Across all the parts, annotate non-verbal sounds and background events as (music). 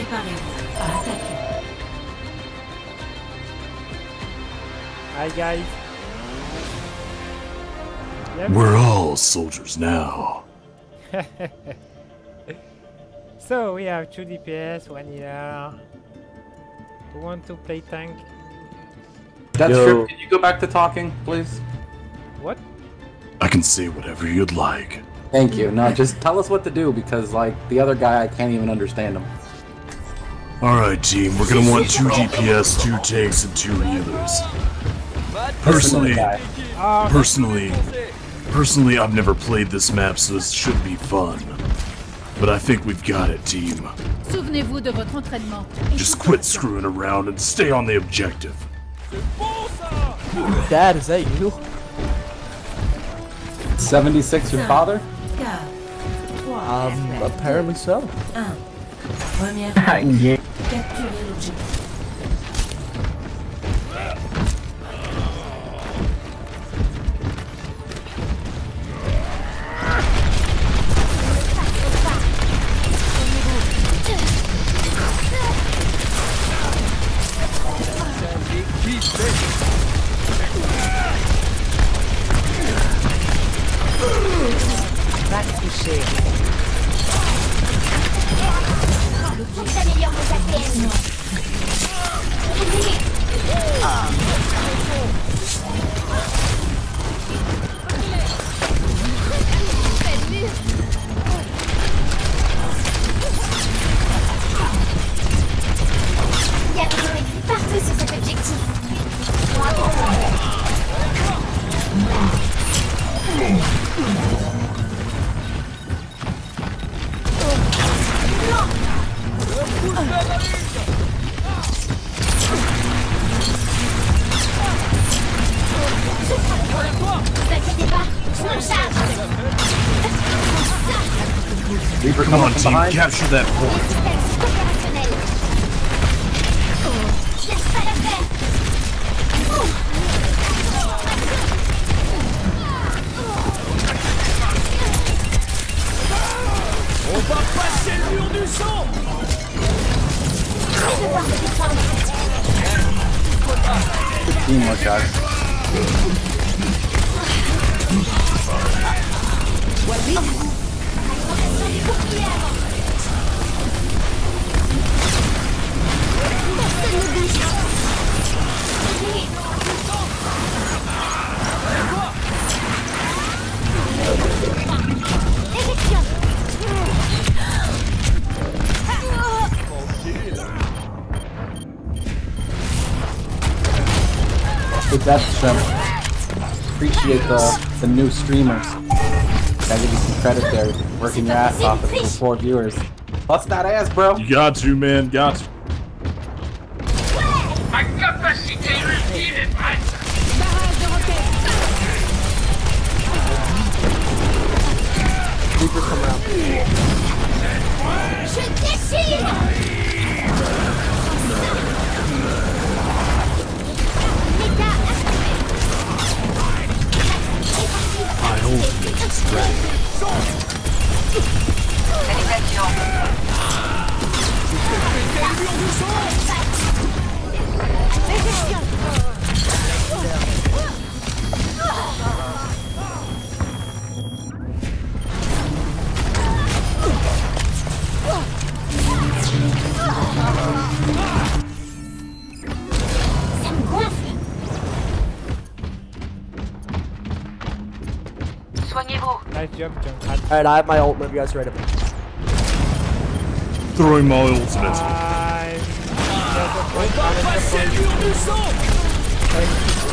Préparez-vous à attaquer. Hi guys. Yep. We're all soldiers now. (laughs) So we have two DPS, one here. Who want to play tank? That's Yo. true. Can you go back to talking, please? What? I can say whatever you'd like. Thank you. No, just tell us what to do because, like, the other guy, I can't even understand him. Alright, team, we're gonna want two DPS, two tanks, and two healers. Personally, Oh, personally, personally, I've never played this map, so this should be fun. But I think we've got it, team. Souvenez-vous de votre entraînement. Et Just quit screwing around and stay on the objective. Dad, is that you? 76, your father? 4, 3, Um, apparently so. 1. (laughs) Première phase. Team, behind. capture that point. Système opérationnel. Je laisse pas l'affaire. Je vais devoir me défendre. Good teamwork, guys. Attention du Good death. Appreciate the, the new streamers. Gotta give you some credit there. Working your ass off for four viewers. Bust that ass, bro. You got to, man, got to. Reaper come around. Je déchire Ah nice job, Junkrat. Alright, I have my ult whenever you guys are ready. Throwing my ultimate. Time. There's a point, there's a point.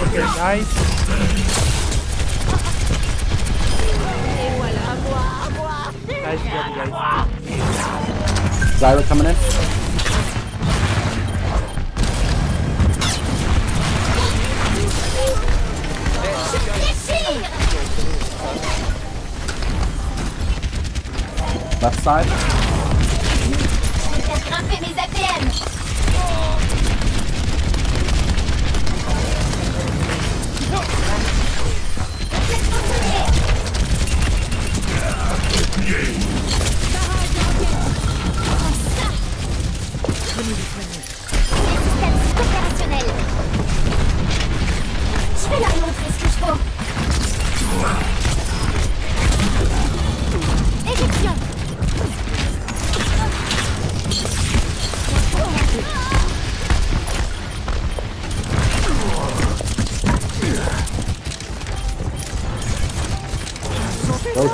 Okay, nice. Nice job, guys. Zarya coming in. Left side. Je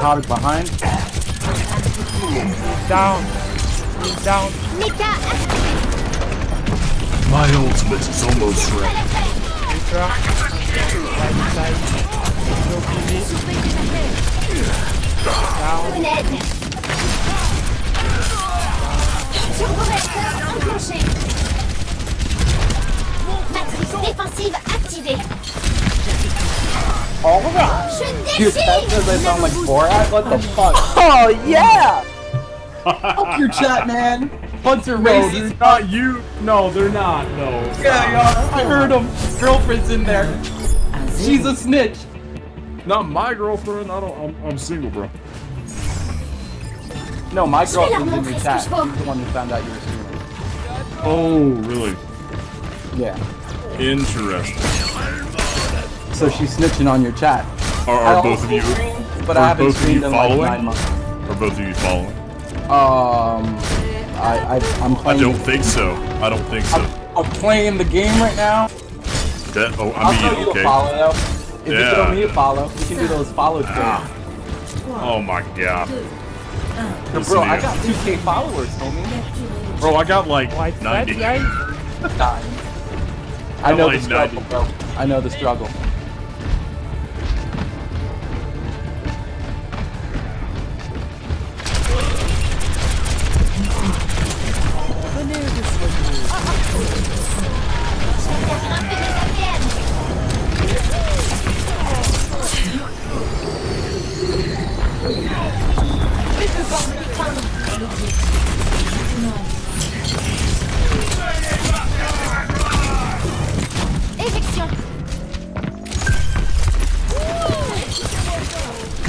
vais faire grimper mes APM Roadhog behind. Down. He's down. Mecha My ultimate is almost ready. Ultra. Side side. Go PV. Down. Grenade Turbo enclenché Matrice défensive activée All of that. Je Dude, that déchire says I sound like Borat? What the fuck? (laughs) Oh yeah! Fuck your chat, man. Bunch of No, racist. they're not you. No, they're not. No. Yeah, yeah, I heard them. Girlfriend's in there. She's a snitch. Not my girlfriend. I don't. I'm, I'm single, bro. No, my Je vais leur girlfriend's in montrer your chat. que She's the one who found out you were streaming. Oh, really? Yeah. Interesting. So she's snitching on your chat. Are, I are both also of you? stream, But are I haven't both of streamed you in like following? nine months. Are both of you following? Um, I, I I'm I don't think so. I don't think so. I'm, I'm playing the game right now. That. Oh, I'll I throw mean, you a okay. follow though. If you Yeah. throw me a follow, you can do those follow things. Oh my god. But Listen bro, I got 2k followers, homie. Bro, I got like White side, 90. guys. (laughs) Nine. I know like the struggle, 90. bro. I know the struggle.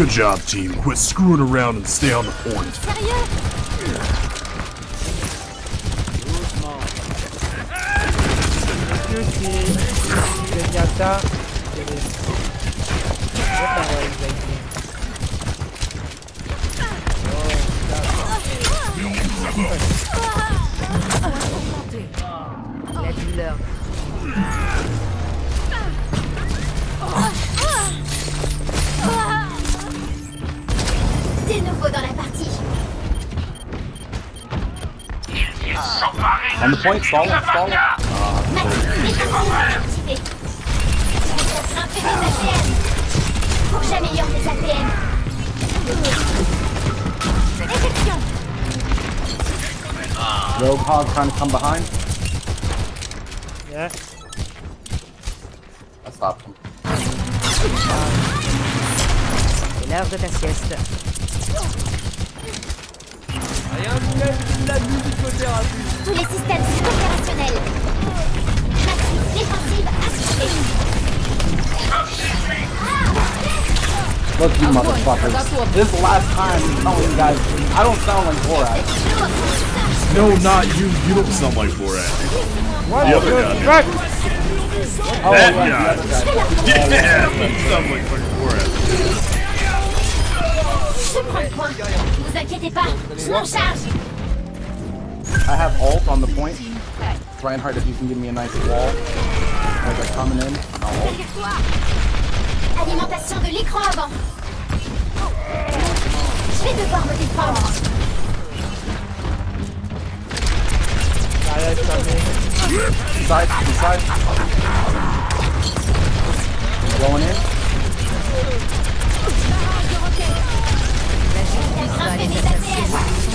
Good job, team. Quit screwing around and stay on the point. Sérieux On the point, follow, follow. Matrice défensive activée Je vais faire grimper des APM Faut que j'améliore mes APM Éjection Roadhog trying to come behind. Yeah. I stopped him. C'est l'heure de ta sieste. Tous les systèmes sont opérationnels Matrice défensive activée Look, you motherfuckers. This is the last time I'm telling you guys, I don't sound like Borat. No, not you. You don't sound like Borat. What The other guy. Oh, That yeah, guy. the other guy. Yeah, you sound like fucking Borat. Je prends le point Ne vous inquiétez pas, je m'en charge I have ult on the point. Reinhardt, if you can give me a nice wall. Like they're coming in. I'll ult. Alimentation de l'écran avant Je vais devoir me défendre Zarya is coming. Side, side. Going in. Grimper mes APM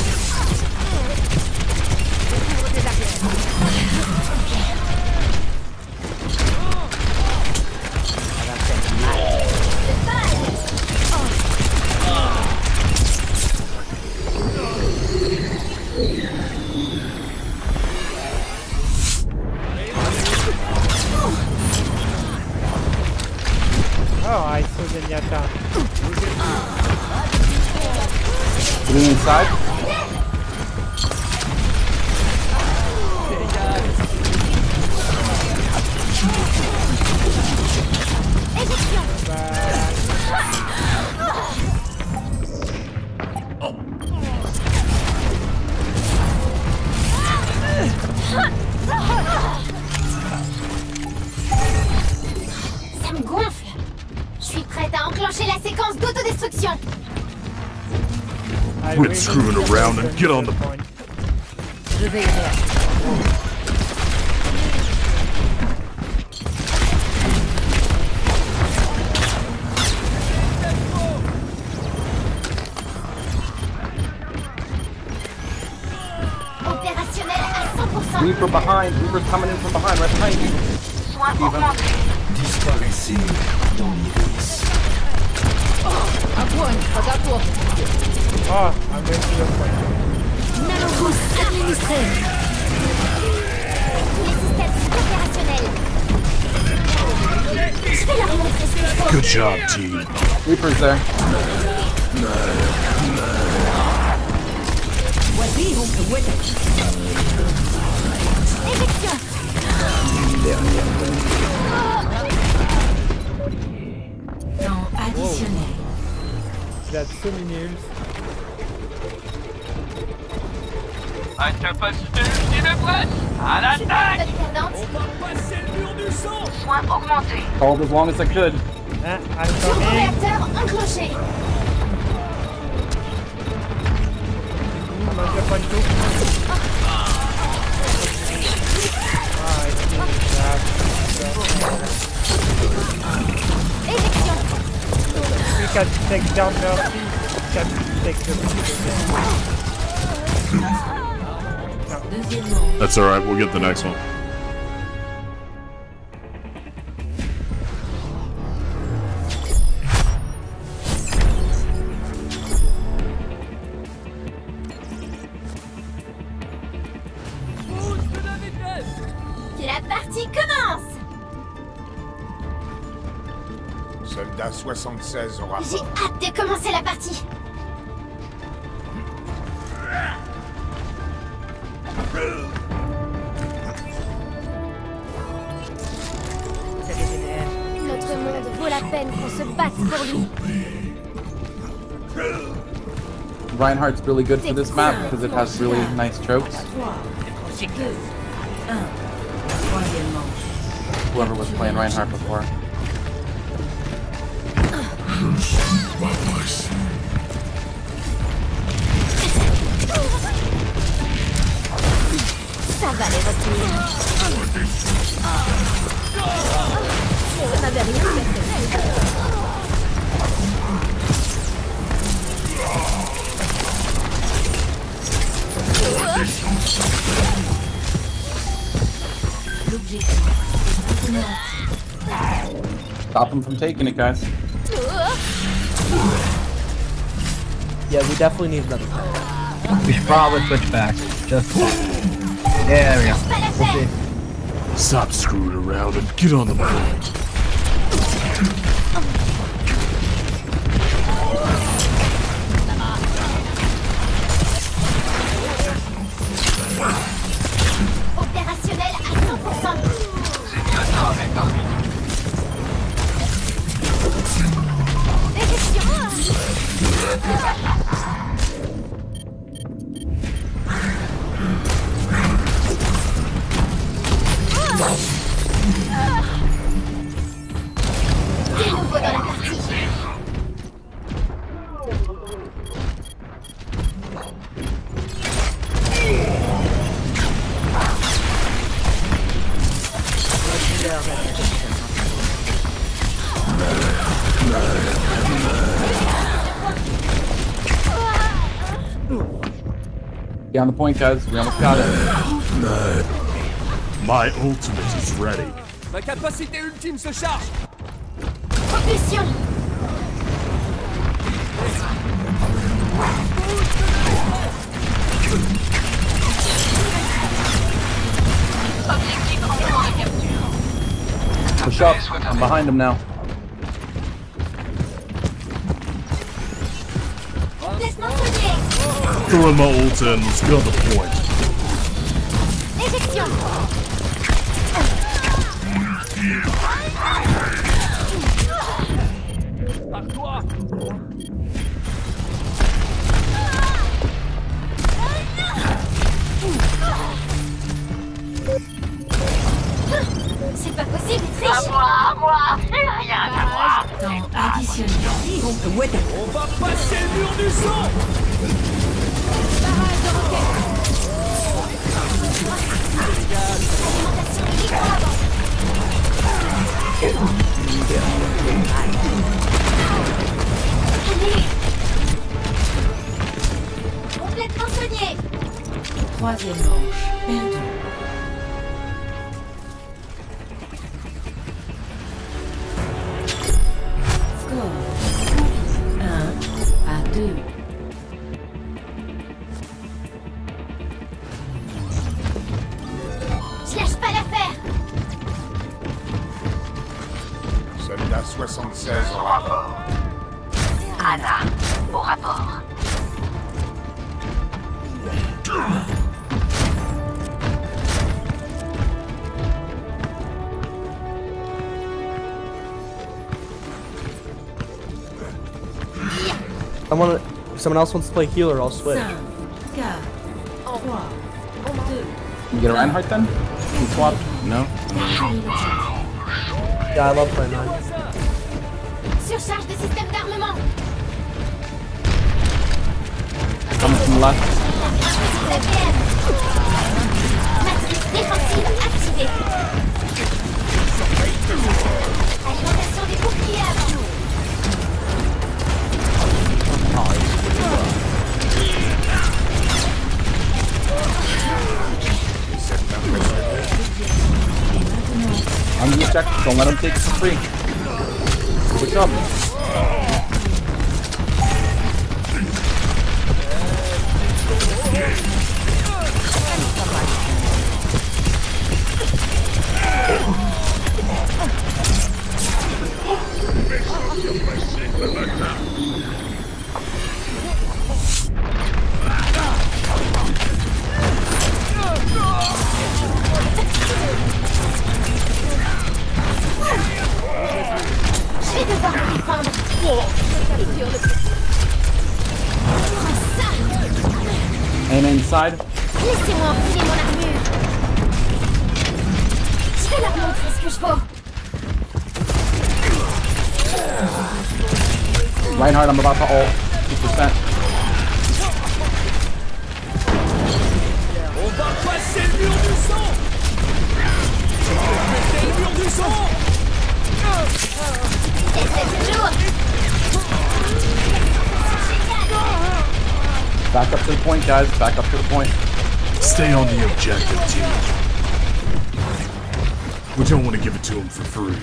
Ça me gonfle Je suis prête à enclencher la séquence d'autodestruction I Quit really screwing need around to and get on the- point. Je vais y réagir. Opérationnel à 100%. Reaper behind. Reaper's coming in from behind, right behind you. Soins augmentés. Disparaissez dans l'iris. Les systèmes sont opérationnels. Je vais leur montrer ce qu'il faut. Good job, team. Reaper's there. Éjection. That's so many heals. Incapacité ultime prête À l'attaque Bonne perdante. Soins augmentés Called as long as I could. Ah, I'm coming. Turbo-réacteur enclenché. Manque de point de tout. Ah, I Éjection. We can take down Murphy. We can take That's alright, we'll get the next one. 76 au rapport. J'ai hâte de commencer la partie. Notre monde vaut la peine qu'on se batte pour lui. Reinhardt's really good for this map because it has really nice tropes. Whoever was playing Reinhardt before. Stop him from taking it, guys. Yeah, we definitely need another tank. We should probably switch back. Just. Yeah, there we go. We'll see. Stop screwing around and get on the point. Opérationnel à Get on the point, guys. We almost got it. My ultimate is ready. Ma capacité ultime se charge Propulsion. Objectif en cours de capture. Push up. I'm behind him now. Soudé. Throw my ult in, let's get the point. Éjection. Toi C'est pas possible, il À triche. moi, à moi Et rien à moi On va passer le mur du son Complètement soigné Troisième manche, perdu. If someone else wants to play healer, I'll switch. 5, 4, 3, 2. You get a Reinhardt then? You swap? No? Yeah, I love playing mine. Surcharge de système d'armement Coming from the left. Les APM Matrice défensive activée Alimentation des boucliers avant nous oh, On the objective, don't let them take it for free. Good job. Je Back up to the point, guys. Back up to the point. Stay on the objective, team. We don't want to give it to him for free.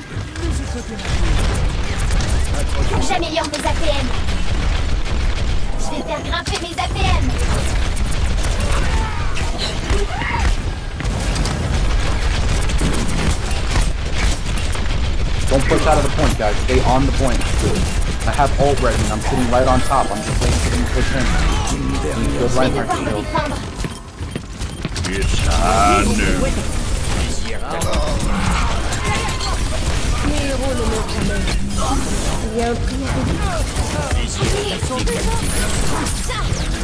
Faut que j'améliore mes APM Je vais faire grimper mes APM Don't push out of the point, guys. Stay on the point. I have ult ready and I'm sitting right on top. I'm just waiting for them to push in. Good Reinhardt shield. It's high noon. ça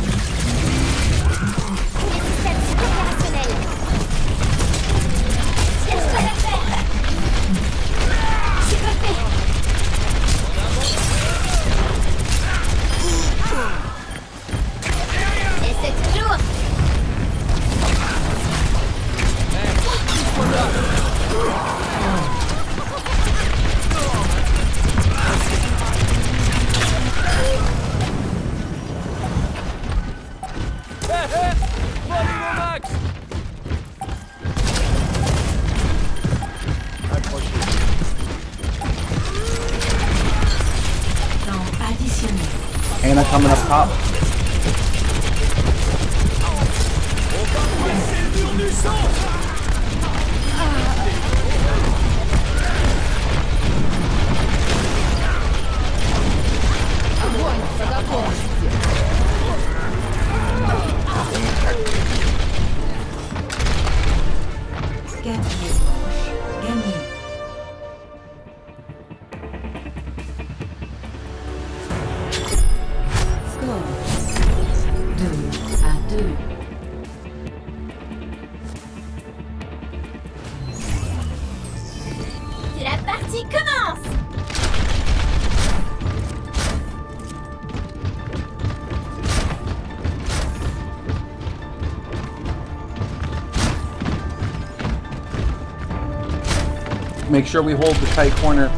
Make sure we hold the tight corner.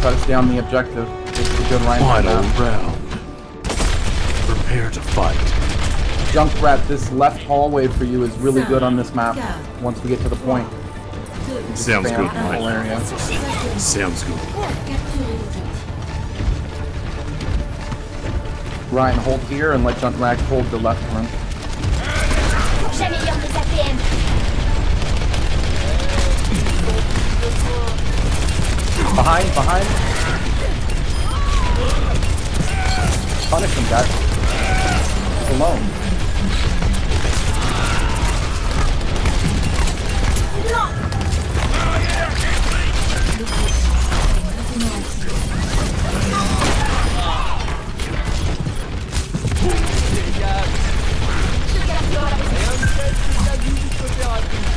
Try to stay on the objective. This is a good Reinhardt Final now. round. Prepare to fight. Junkrat, this left hallway for you is really good on this map. Once we get to the point. Sounds good, the whole Mike. area. Sounds good. Ryan, hold here and let Junkrat hold the left one. Behind, behind. Punish him, guys. Alone. Laissez-moi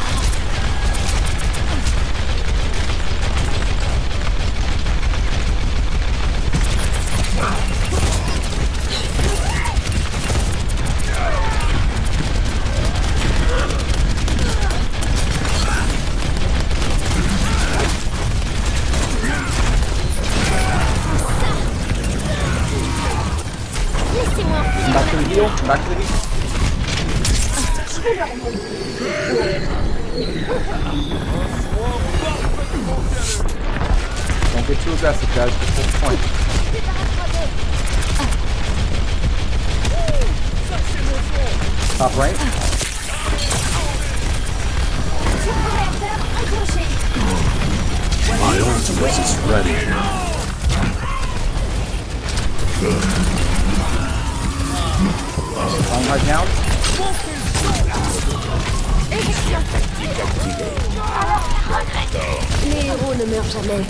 ne meurent jamais.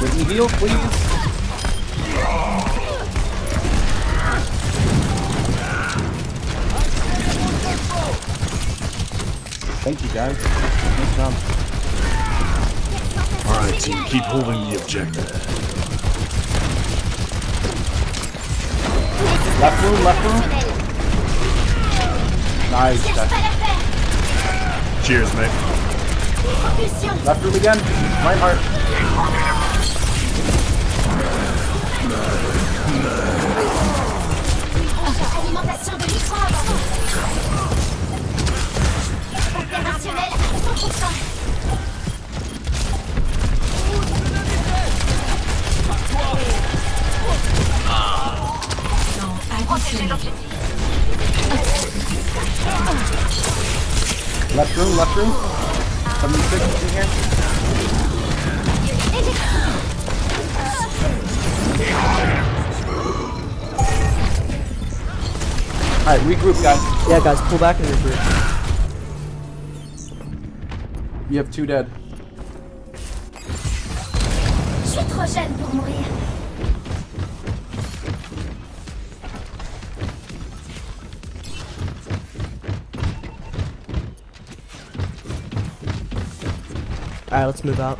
Give me heal, please. Thank you, guys. Nice job. Alright, team, keep holding the objective. Left room, left room. Nice. Cheers, mate. Left room again. Reinhardt. Alimentation de Left room, left room. 76 is in here. Alright, regroup, guys. Yeah, guys, pull back and regroup. You have two dead. Alright, let's move out.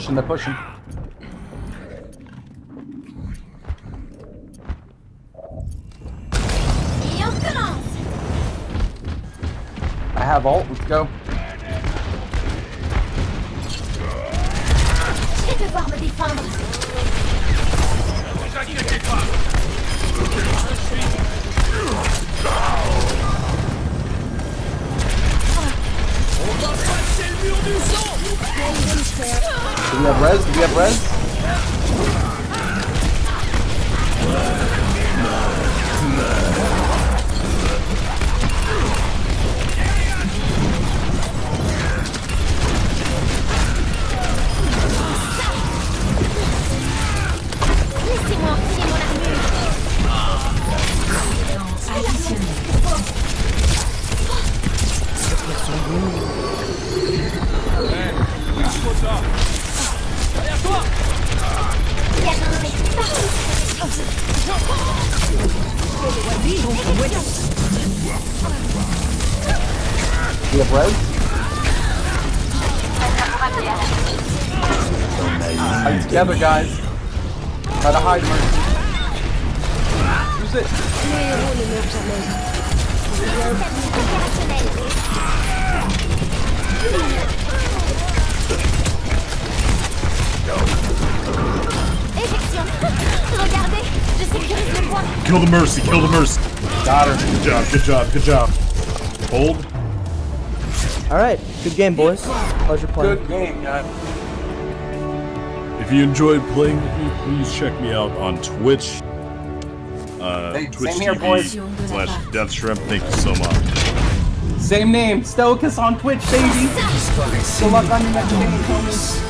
Pushing, they're pushing. Have plenty of res. Fight together, guys. Try to hide, Mercy. Use it. Éjection. Regardez, je sécurise. Kill the Mercy, kill the Mercy. Got her. Good job, good job, good job. Hold. Alright, good game, boys. Pleasure playing. Good game, guys. If you enjoyed playing with me, please check me out on Twitch. Uh, Hey, Twitch same here, boys. slash Death Shrimp. Thank you so much. Same name, Stoicus on Twitch, baby. Good luck on your next dans game,